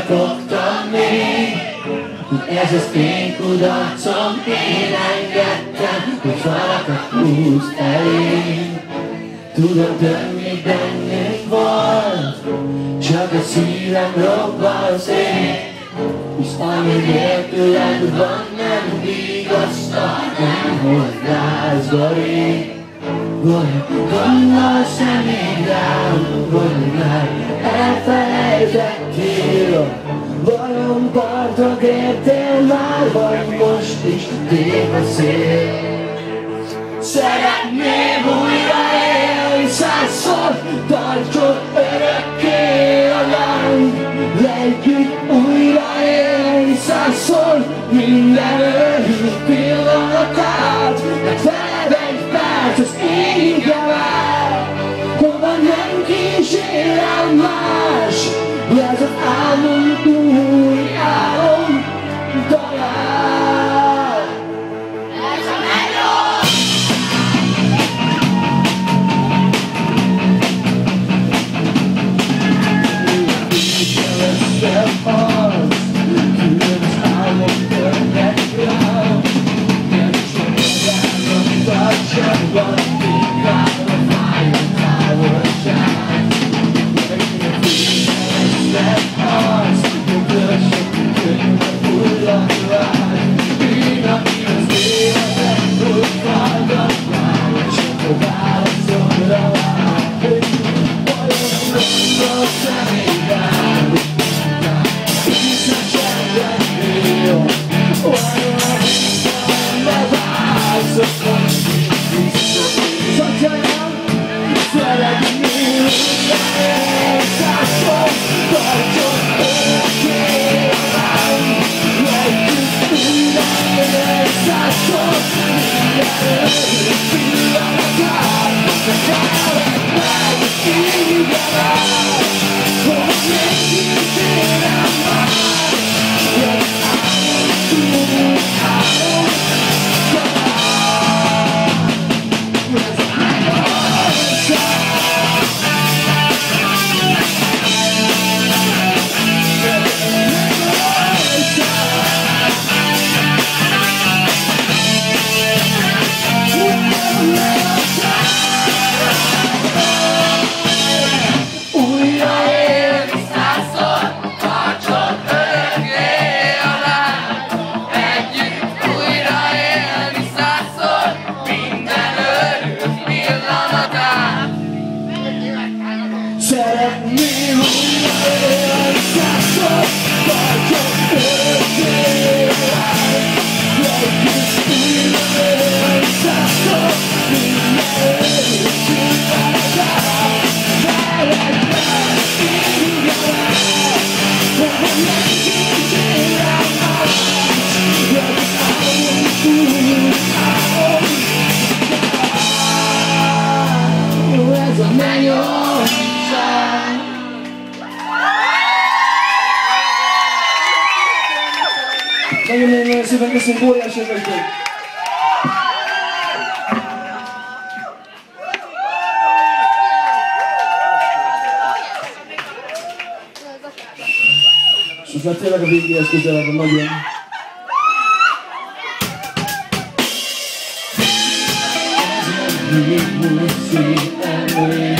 fogtam még ez az én kudarcom, én engedtem, hogy falakat húz elég. Tudom, több, mi bennünk volt, csak a szívem robban szét. És ami nélküled van, nem vigasztal, nem hoz lázgorik. Gondolj személy rám, vagy már elfelejtettél. Vajon partok értél már, vagy most is tép a szél? Szeretném újra élni százszor, tartson örökké a láng. Együtt újra élni százszor, minden örült pillanatát, just hanging Você é me set me with a. Singuri Hashem Hashem. Znacie. Thank you.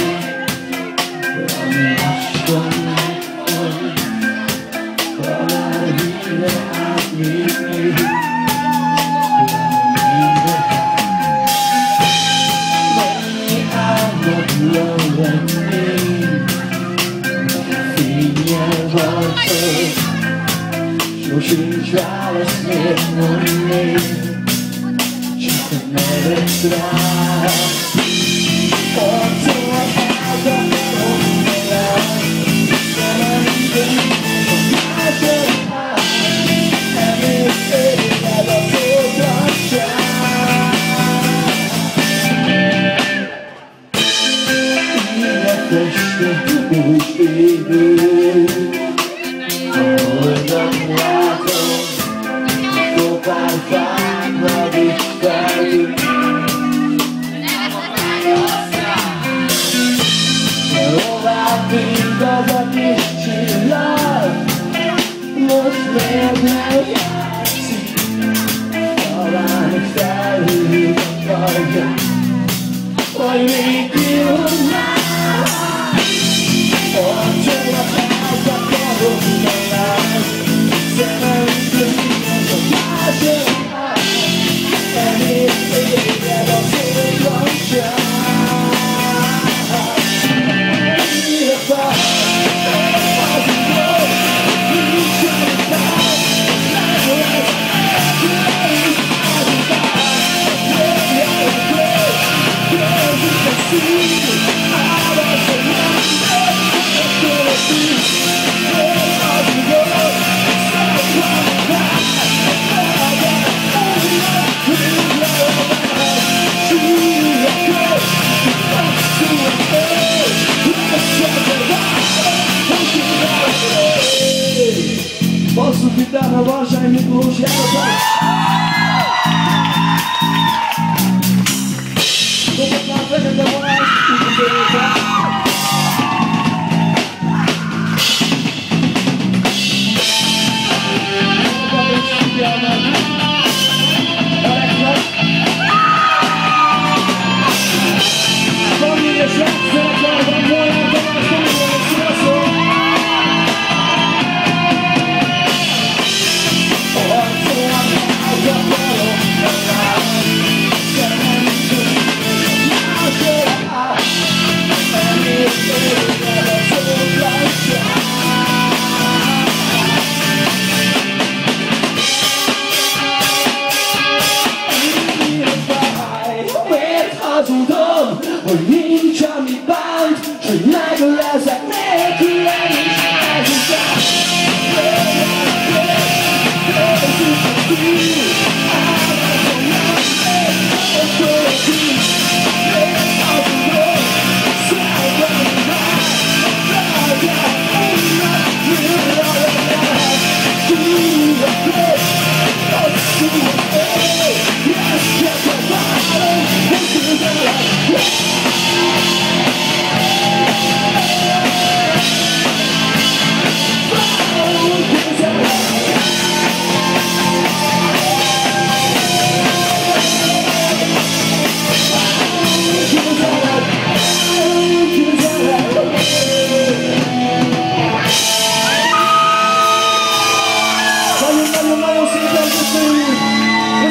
Paris, Miss Mooney. All I'm excited for you.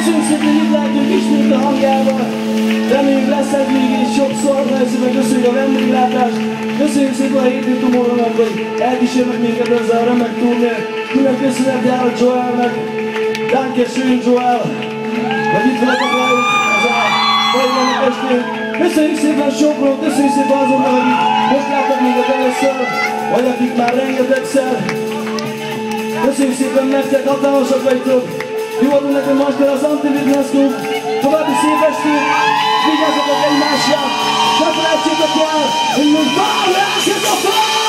Köszönjük szépen, hogy lehetünk ismét a hangjával! Reméljük lesz ez még is sokszor, nagyon szépen köszönjük a vendéglátást! Köszönjük szépen a hétét Tomorrownak, hogy elkísérnek minket ezzel a remek turnét! Külön köszönet jár a Joelnek! Danke schön, Joel! Hogy itt voltak velünk ez a vannak estén! Köszönjük szépen Sopron, köszönjük szépen azoknak, akik most láttak minket először, vagy akik már rengetegszer! Köszönjük szépen nektek, hatalmasak vagytok! Miłego na tym masz teraz anty wyglasków. Pobawi się westu. Widzę, że to ten nasz świat. Zabrać się do piar. No dalej się do piar!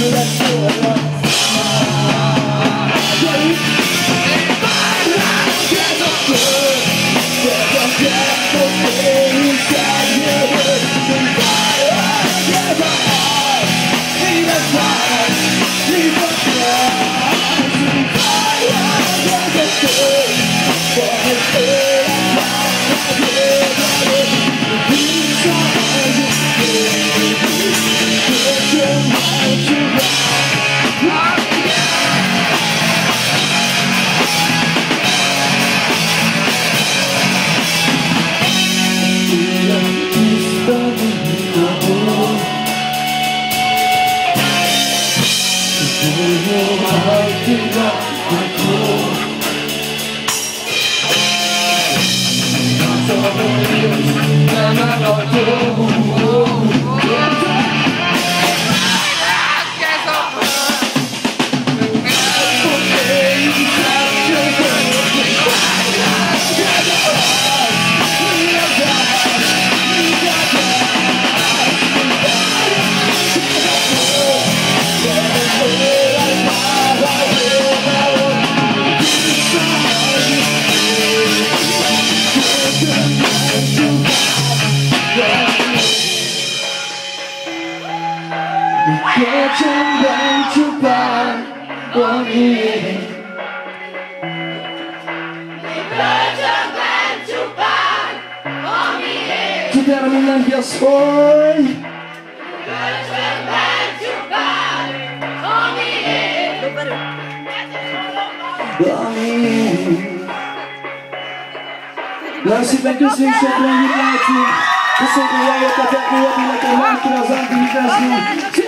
Let's do. you. Terminando as foi. Lance bem os vinhos sobre o Você ganha, eu tô vendo o outro, mas mais que nós vamos